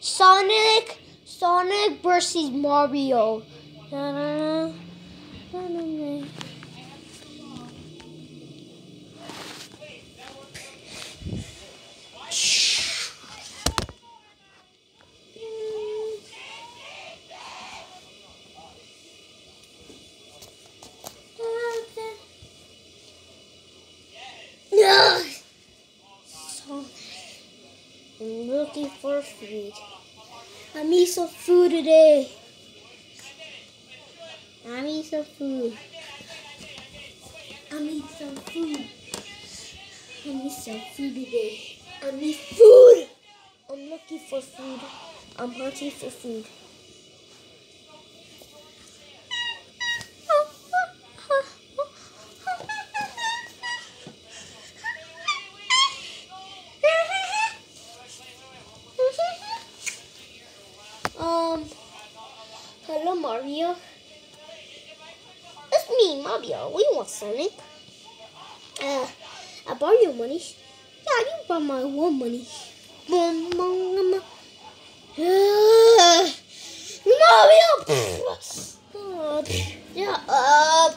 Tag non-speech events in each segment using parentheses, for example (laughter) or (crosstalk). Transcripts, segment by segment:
Sonic Sonic versus Mario. Looking for food. I need some food today. I need some food. I need some food. I need some food today. I need food. I'm looking for food. I'm hunting for food. Um, hello Mario. It's me, Mario. We want Sonic. Uh, I borrow your money. Yeah, you borrow my one money. Boom, boom, boom. Uh, Mario! Uh, yeah, uh,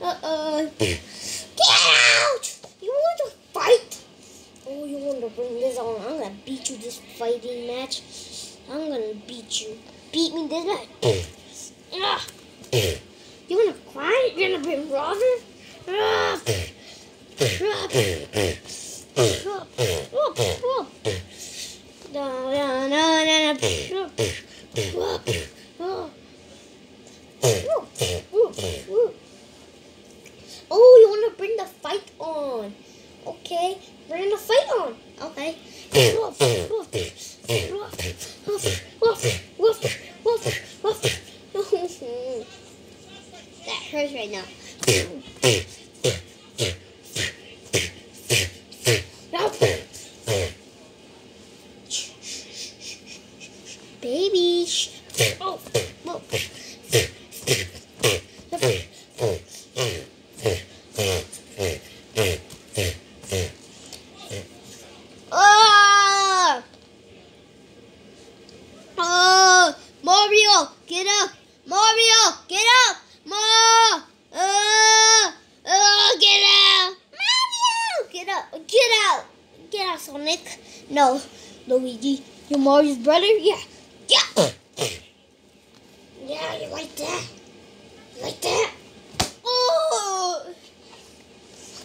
uh, uh, get out! You want to fight? Oh, you want to bring this on? I'm gonna beat you this fighting match. I'm gonna beat you. Beat me this match. Ah. You wanna cry? You're gonna bring Robin? Ah. Da, da, da, da, da. Oh, you wanna bring the fight on? Okay, bring the fight on. Okay. That hurts right now. Baby. shh. Oh. oh. Ah! Oh, Mario, get up! Mario, get up! Ma! Uh, uh, get out! Mario, get up! Get out! Get out, Luigi, you're Mario's brother. Yeah, yeah. Yeah, you like that? You like that? Oh,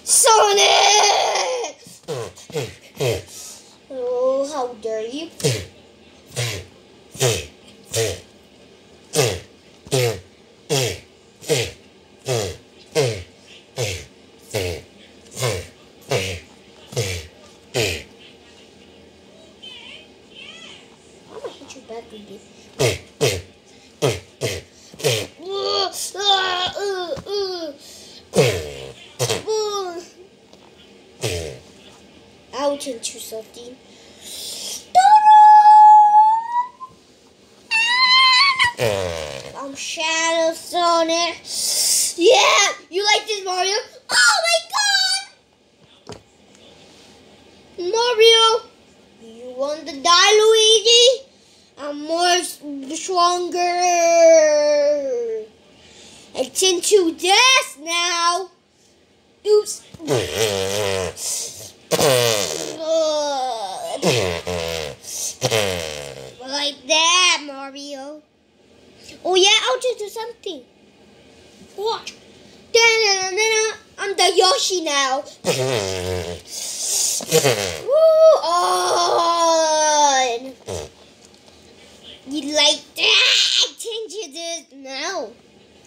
Sonic! Mm, mm, mm. Oh, how dare you! I'm gonna hit you I'll change you something. I'm Shadow Sonic. Yeah, you like this Mario? Oh my god! Mario, you want to die, Luigi? I'm more s- stronger. It's into death now. Oops. like that, Mario. Oh yeah, I'll just do something. Watch. I'm the Yoshi now. Woo, on. You like that? Change it this now.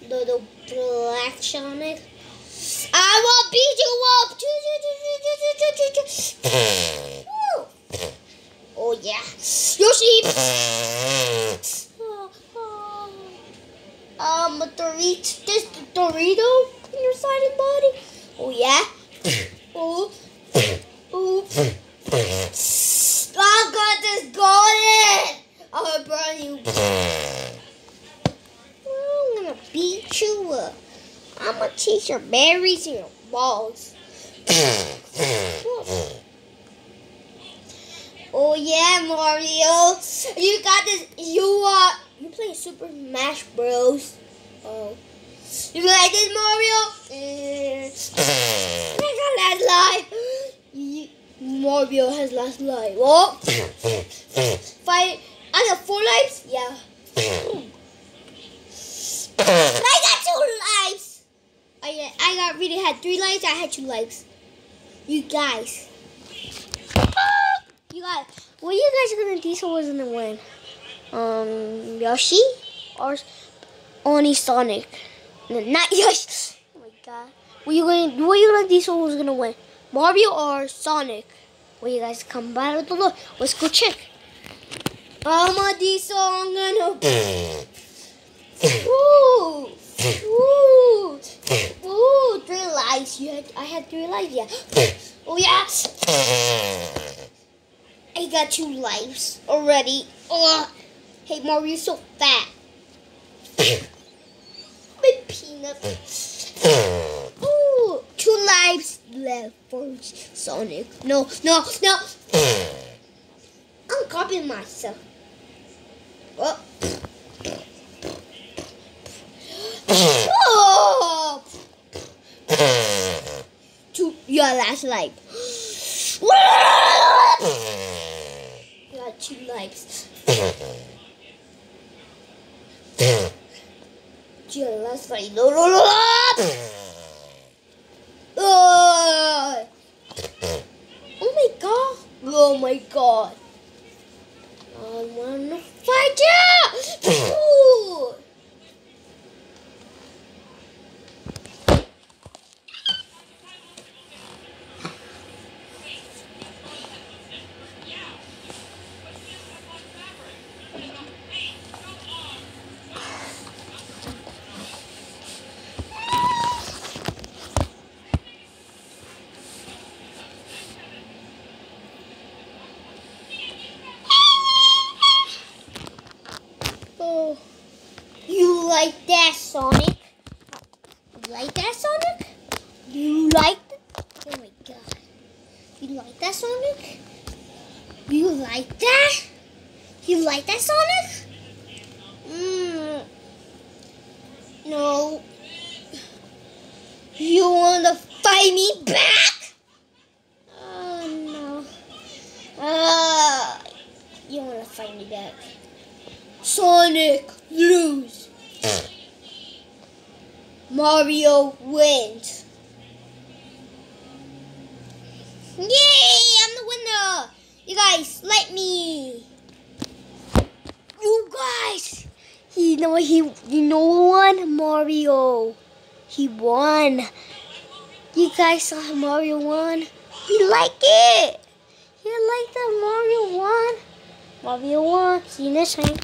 Little black Sonic. I will beat you up. Oh yeah. Yoshi. (laughs) Um, a Dorito. This Dorito in your side and body. Oh yeah. (laughs) Oh. Oh. (laughs) I got this golden. I'll burn you. I'm gonna beat you up. I'm gonna chase your berries and your balls. oh yeah, Mario. You got this. You uh, you play Super Smash Bros. Oh. You like this, Mario? I got last life. Mario has last life. Oh. Fight. I got four lives? Yeah. I got two lives. I, I got really had three lives. I had two lives. You guys. You guys. What are you guys gonna do so was gonna win? Um, Yoshi or only Sonic? No, not Yoshi. Oh my god. What you gonna, What you gonna do so was gonna win? Mario or Sonic? Well, you guys come by the door. Let's go check. I'm a diesel. I'm gonna. Ooh, ooh, ooh, three lives. You had, I had three lives. Yeah. Oh yeah. I got two lives already. Oh, hey Mario, you're so fat. My peanut. Ooh, two lives left for Sonic. No, no, no. Copying myself. Oh. (gasps) oh. Two, your last life. (laughs) you got two lives. your last life. No, no, no. Oh. (laughs) oh my god. Oh my god. I wanna fight you! Ooh. Oh, you like that, Sonic? You like that, Sonic? You like? Oh my God! You like that, Sonic? You like that? You like that, Sonic? Mmm. No. You wanna fight me back? Oh no. Ah, you wanna fight me back? Sonic lose. Mario wins. Yay! I'm the winner. You guys, let me. You guys. You know he. You know won? Mario. He won. You guys saw Mario won. He liked it. He liked that Mario won. Mario won. See you next time.